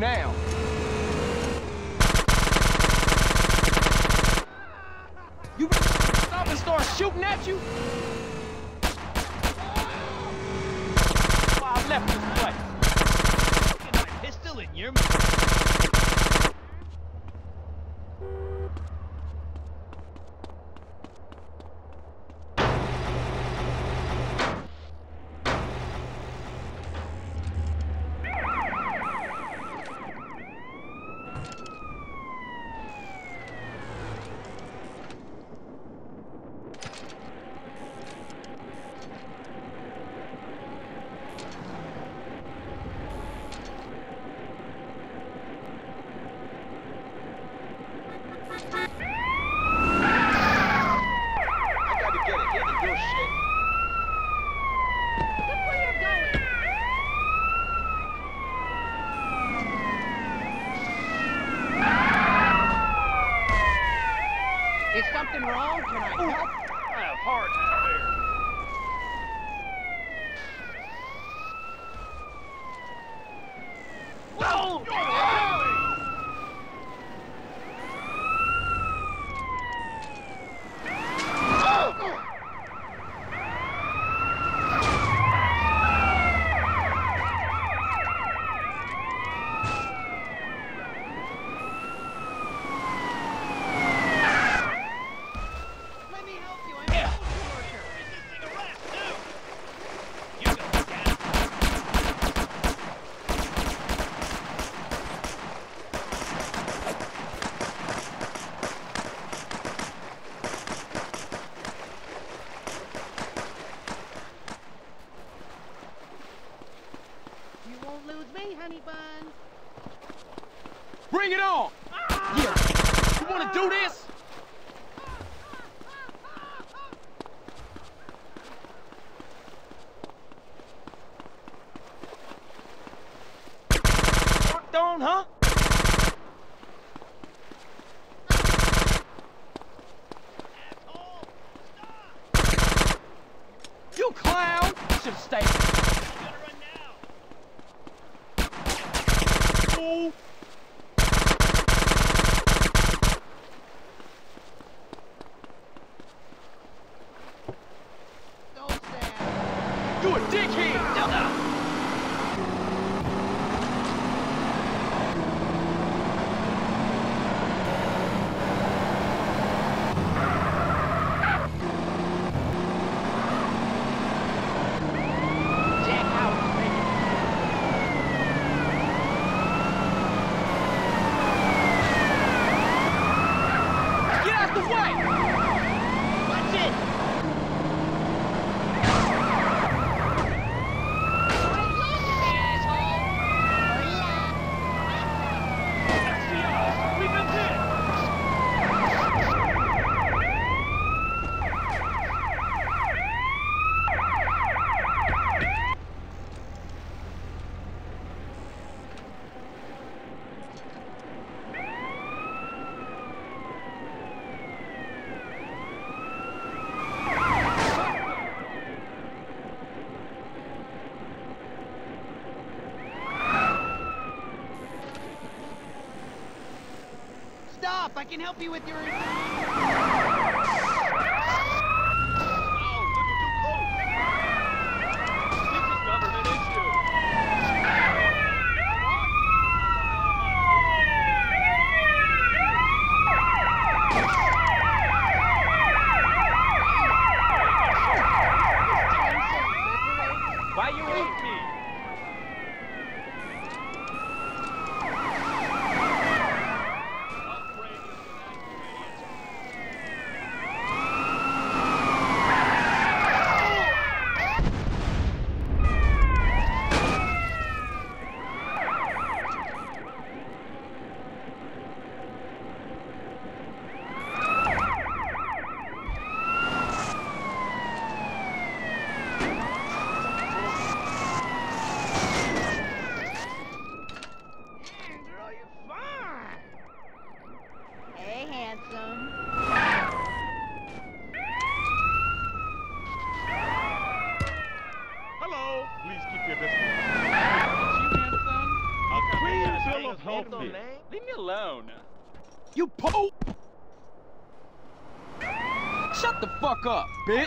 now. You stop and start shooting at you? I left this place. Get my pistol in your mouth. Wrong? Can I help? I have heart there. No! Let me help you. I'm a social worker. Resisting arrest, too! You go down. You won't lose me, honey bun. Bring it on! Yeah. You wanna do this? Worked on, huh? You clown! Should've stayed. You a dickhead! Down now! I can help you with your. Oh, little too close! This is government issue! Why you hate me? Upgrade your Pulpit. it. Leave me alone. You po- Shut the fuck up, bitch!